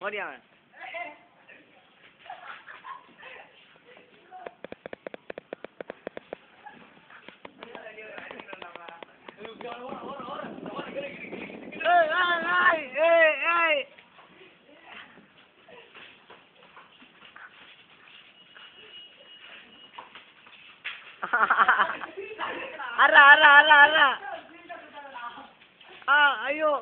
ஓடியா அற அற அற அற ஆ ஐயோ.